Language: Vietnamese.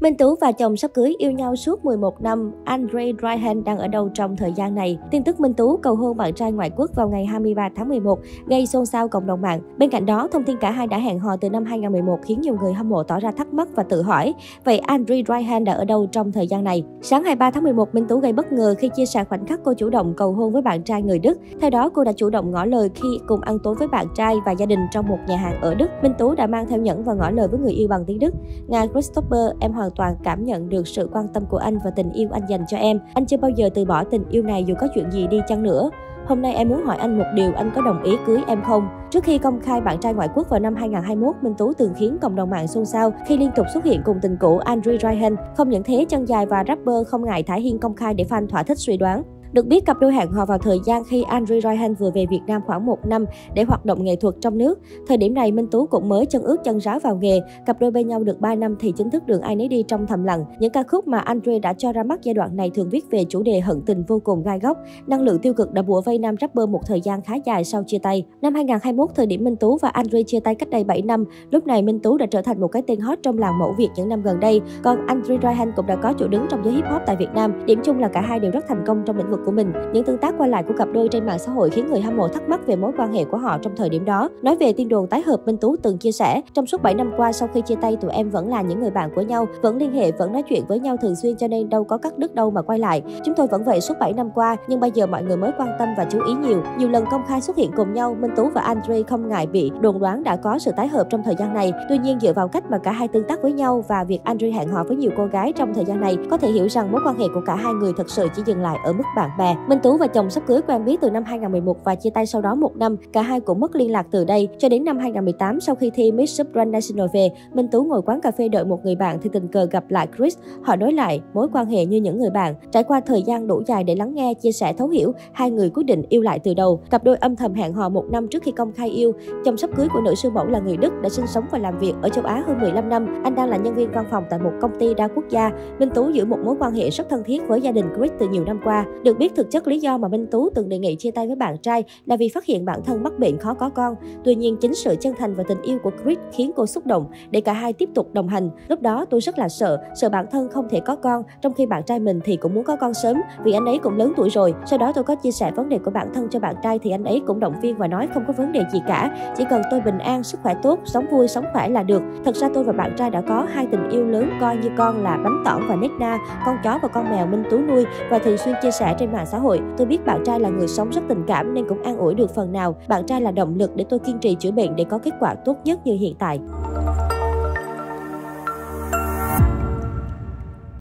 Minh Tú và chồng sắp cưới yêu nhau suốt 11 năm, Andre Ryan đang ở đâu trong thời gian này? Tin tức Minh Tú cầu hôn bạn trai ngoại quốc vào ngày 23 tháng 11 gây xôn xao cộng đồng mạng. Bên cạnh đó, thông tin cả hai đã hẹn hò từ năm 2011 khiến nhiều người hâm mộ tỏ ra thắc mắc và tự hỏi, vậy Andre Ryan đã ở đâu trong thời gian này? Sáng 23 tháng 11, Minh Tú gây bất ngờ khi chia sẻ khoảnh khắc cô chủ động cầu hôn với bạn trai người Đức. Theo đó, cô đã chủ động ngỏ lời khi cùng ăn tối với bạn trai và gia đình trong một nhà hàng ở Đức. Minh Tú đã mang theo nhẫn và ngỏ lời với người yêu bằng tiếng Đức. Ngài Christopher, em hoàn toàn cảm nhận được sự quan tâm của anh và tình yêu anh dành cho em. Anh chưa bao giờ từ bỏ tình yêu này dù có chuyện gì đi chăng nữa. Hôm nay em muốn hỏi anh một điều, anh có đồng ý cưới em không? Trước khi công khai bạn trai ngoại quốc vào năm 2021, Minh Tú từng khiến cộng đồng mạng xôn xao khi liên tục xuất hiện cùng tình cũ Andre Ryan. Không những thế, chân dài và rapper không ngại thả hiên công khai để fan thỏa thích suy đoán. Được biết, cặp đôi hẹn hò vào thời gian khi Andre Ryan vừa về Việt Nam khoảng một năm để hoạt động nghệ thuật trong nước. Thời điểm này, Minh Tú cũng mới chân ướt chân ráo vào nghề. Cặp đôi bên nhau được 3 năm thì chính thức đường ai nấy đi trong thầm lặng. Những ca khúc mà Andre đã cho ra mắt giai đoạn này thường viết về chủ đề hận tình vô cùng gai góc. Năng lượng tiêu cực đã bủa vây nam rapper một thời gian khá dài sau chia tay. Năm 2021, thời điểm Minh Tú và Andre chia tay cách đây 7 năm, lúc này Minh Tú đã trở thành một cái tên hot trong làng mẫu Việt những năm gần đây. Còn Andre Ryan cũng đã có chỗ đứng trong giới hip hop tại Việt Nam. Điểm chung là cả hai đều rất thành công trong lĩnh vực của mình. Những tương tác qua lại của cặp đôi trên mạng xã hội khiến người hâm mộ thắc mắc về mối quan hệ của họ trong thời điểm đó. Nói về tin đồn tái hợp, Minh Tú từng chia sẻ, trong suốt 7 năm qua sau khi chia tay tụi em vẫn là những người bạn của nhau, vẫn liên hệ, vẫn nói chuyện với nhau thường xuyên cho nên đâu có cắt đứt đâu mà quay lại. Chúng tôi vẫn vậy suốt 7 năm qua, nhưng bây giờ mọi người mới quan tâm và chú ý nhiều. Nhiều lần công khai xuất hiện cùng nhau, Minh Tú và Andre không ngại bị đồn đoán đã có sự tái hợp trong thời gian này. Tuy nhiên dựa vào cách mà cả hai tương tác với nhau và việc Andre hẹn hò với nhiều cô gái trong thời gian này, có thể hiểu rằng mối quan hệ của cả hai người thật sự chỉ dừng lại ở mức bạn bè. Minh Tú và chồng sắp cưới quen biết từ năm 2011 và chia tay sau đó một năm. Cả hai cũng mất liên lạc từ đây. Cho đến năm 2018, sau khi thi Miss Subran National về, Minh Tú ngồi quán cà phê đợi một người bạn thì tình cờ gặp lại Chris. Họ nói lại mối quan hệ như những người bạn. Trải qua thời gian đủ dài để lắng nghe, chia sẻ thấu hiểu, hai người quyết định yêu lại từ đầu. Cặp đôi âm thầm hẹn hò một năm trước khi công khai yêu. Chồng sắp cưới của nữ siêu mẫu là người Đức đã sinh sống và làm việc ở châu Á hơn 15 năm. Anh đang là nhân viên văn phòng tại một công ty đa quốc gia. Minh Tú giữ một mối quan hệ rất thân thiết với gia đình Chris từ nhiều năm qua. Được biết thực chất lý do mà Minh Tú từng đề nghị chia tay với bạn trai là vì phát hiện bản thân mắc bệnh khó có con. Tuy nhiên, chính sự chân thành và tình yêu của Chris khiến cô xúc động để cả hai tiếp tục đồng hành. Lúc đó tôi rất là sợ, sợ bản thân không thể có con, trong khi bạn trai mình thì cũng muốn có con sớm vì anh ấy cũng lớn tuổi rồi. Sau đó tôi có chia sẻ vấn đề của bản thân cho bạn trai thì anh ấy cũng động viên và nói không có vấn đề gì cả, chỉ cần tôi bình an, sức khỏe tốt, sống vui, sống khỏe là được. Thật ra tôi và bạn trai đã có hai tình yêu lớn coi như con là bánh tỏn và nét na, con chó và con mèo Minh Tú nuôi và thường xuyên chia sẻ trên trên mạng xã hội. Tôi biết bạn trai là người sống rất tình cảm nên cũng an ủi được phần nào. Bạn trai là động lực để tôi kiên trì chữa bệnh để có kết quả tốt nhất như hiện tại.